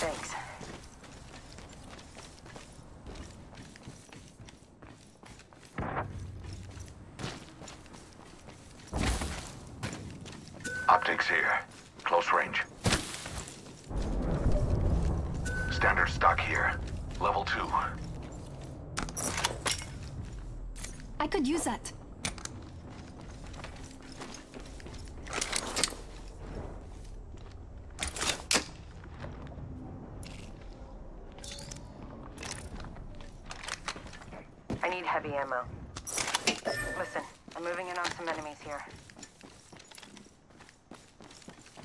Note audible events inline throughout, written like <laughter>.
Thanks. Optics here. Close range. Standard stock here. Level 2. I could use that. Heavy ammo. Listen, I'm moving in on some enemies here.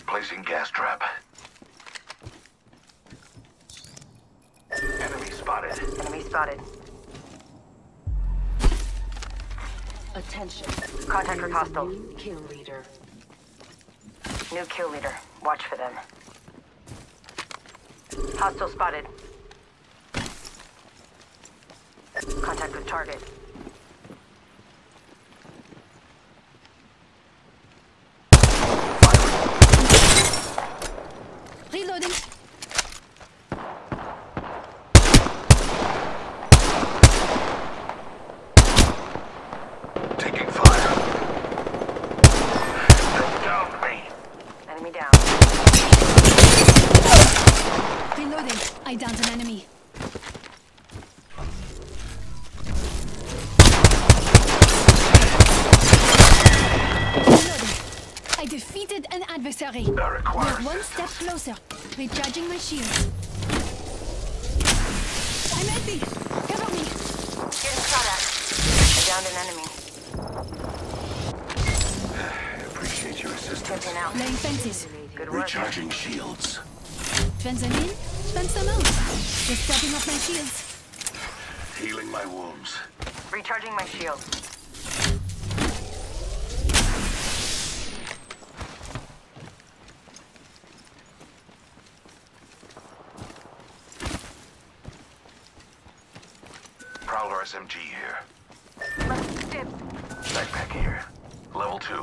Placing gas trap. Enemy spotted. Enemy spotted. Attention. Contact with There is a hostile. new Kill leader. New kill leader. Watch for them. Hostile spotted. Contact with target. Reloading. Taking fire. They downed me. Enemy down. Reloading. I downed an enemy. Defeated an adversary. We're one step closer. Recharging my shield. I'm empty. Cover me. Getting shot at. I downed an enemy. <sighs> Appreciate your assistance. Taking out. Laying fences. Good work. Recharging shields. Fences in, fence them out. Just stepping off my shields. <sighs> Healing my wounds. Recharging my shield. SMG here. Let's dip. Backpack here. Level 2.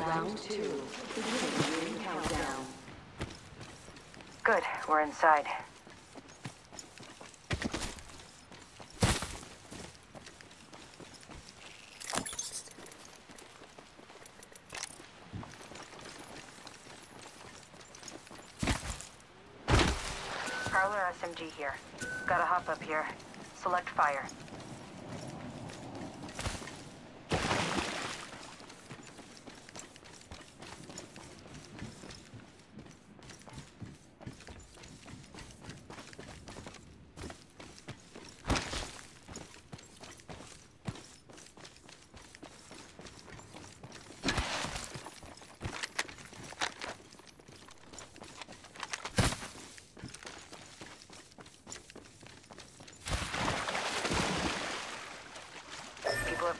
Round two. Beginning countdown. Good. We're inside. SMG here. Gotta hop up here. Select fire.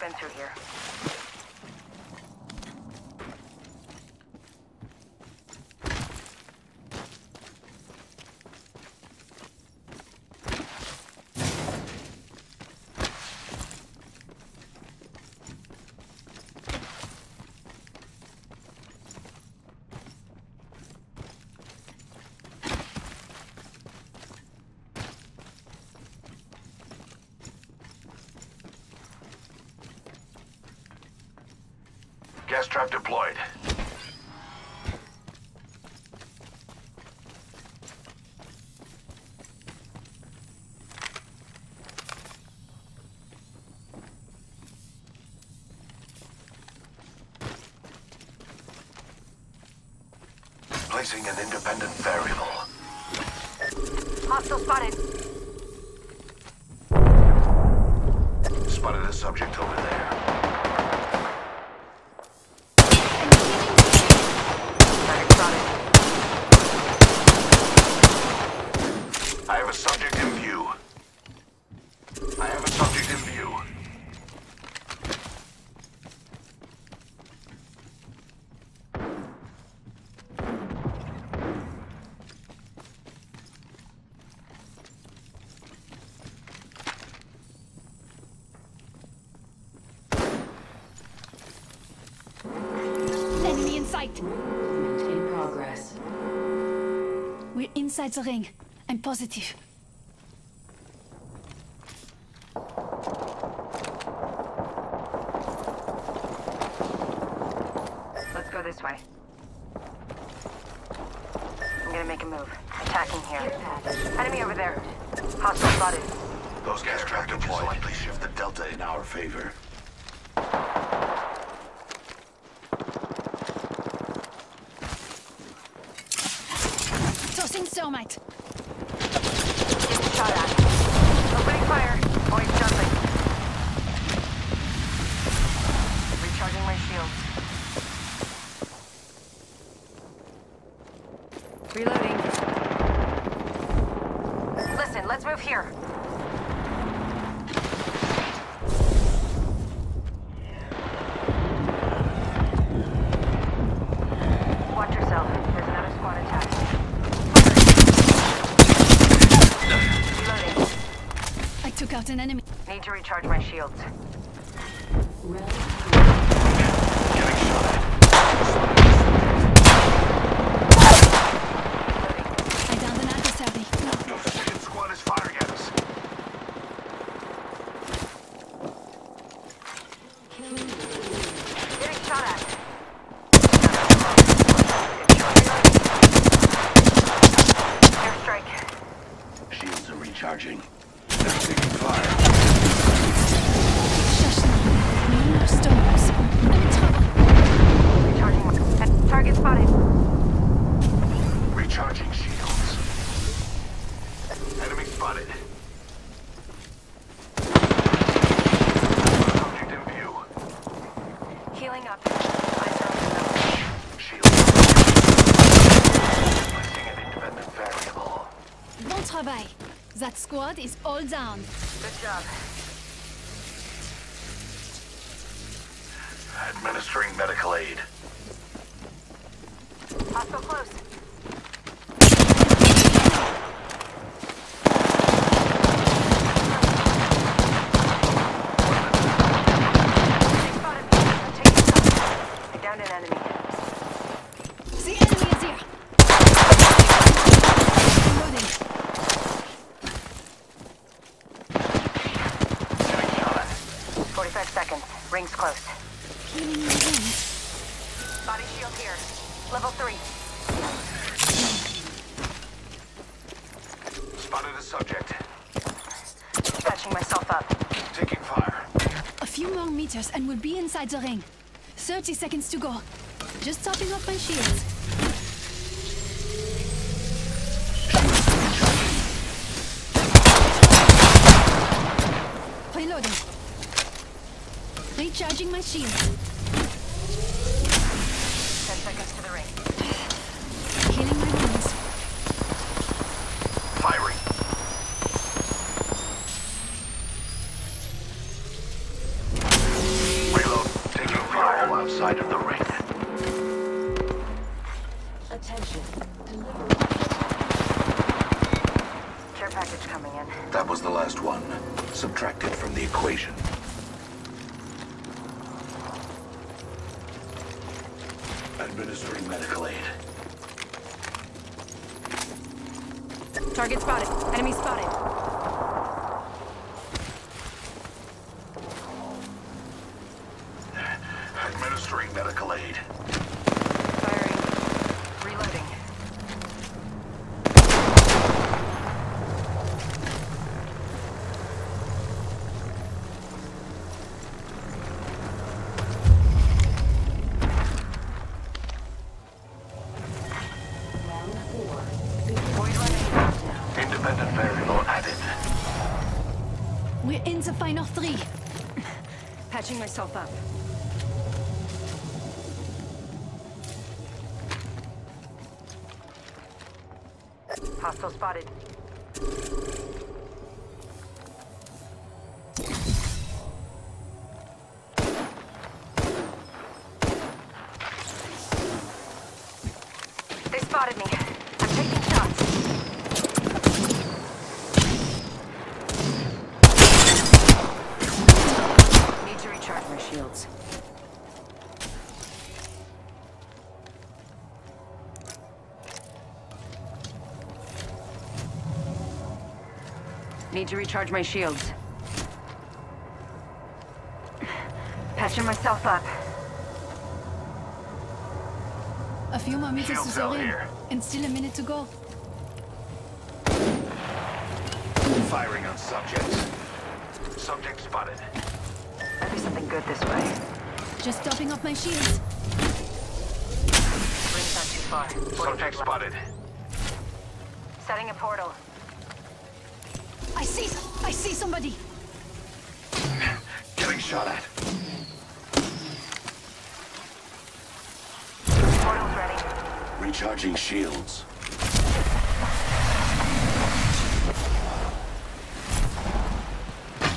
Through here. Gas trap deployed. Placing an independent variable. Hostile spotted. Spotted a subject over there. Target spotted. I have a subject in view. I have a subject in view. Wait, Movement in progress. we're inside the ring. I'm positive. Let's go this way. I'm gonna make a move. Attacking here. Enemy over there. Hostile spotted. Those gas trap deployed. Likely shift the delta in our favor. Tossing I an enemy. Need to recharge my shields. Round Getting shot at. I downed an adversary. No second squad is firing at us. Getting shot at. Airstrike. Shields are recharging. They're taking fire. Shush now. No more storms. I'm in trouble. Recharging. my- Target spotted. Recharging shields. Enemy spotted. Object in view. Healing up. Eyes are open though. Shields. Placing an independent variable. Bon travail. That squad is all down. Good job. Administering medical aid. Hostile close. They spotted me. I'm taking shots. I downed an enemy. The enemy is here. Reloading. Getting shot at. 45 seconds. Ring's close. Healing my wounds. Body shield here. Level 3. Spotted a subject. Patching myself up. Taking fire. A few more meters and we'll be inside the ring. 30 seconds to go. Just topping off my shields. Reloading. Recharging my shield. Administering medical aid. Target spotted. Enemy spotted. Patching myself up. Hostile spotted. They spotted me. I'm taking shots. Need to recharge my shields. Need to recharge my shields. Patching myself up. A few more meters Shield to cell the ring. here. And still a minute to go. Firing on subjects. Subject spotted. Might be something good this way. Just topping up my shields. Ring's not too far. Subject spotted. Setting a portal. I see, I see somebody. Getting shot at. Portal's ready. Recharging shields.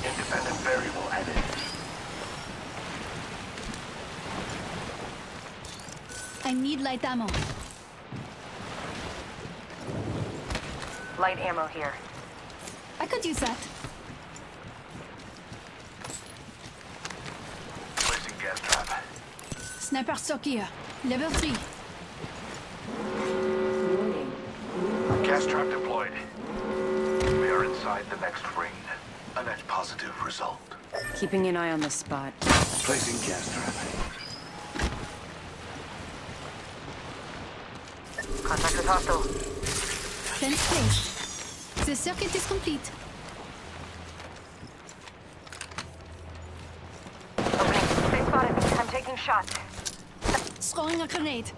Independent variable added. I need light ammo. Light ammo here. I could use that. Placing gas trap. Sniper stock here. Level 3. Gas trap deployed. We are inside the next ring. A net positive result. Keeping an eye on the spot. Placing gas trap. Contact with hostile. Fence placed. The circuit is complete. Opening. They spotted me. I'm taking shots. Throwing a grenade.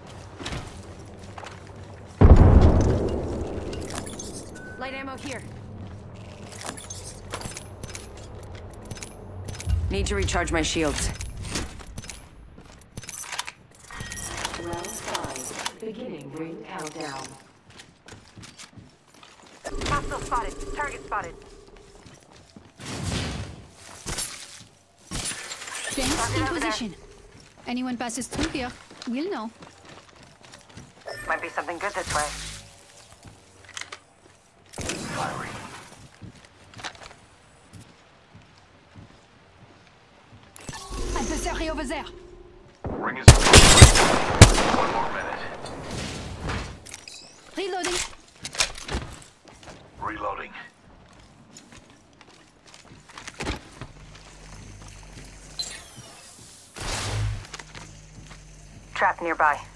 Light ammo here. Need to recharge my shields. Round five. Beginning ring countdown. Hostile spotted. Target spotted. Fence in over there. position. Anyone passes through here, we'll know. Might be something good this way. Firing. Adversary over there. Ring is One more minute. Reloading. Reloading. Trap nearby.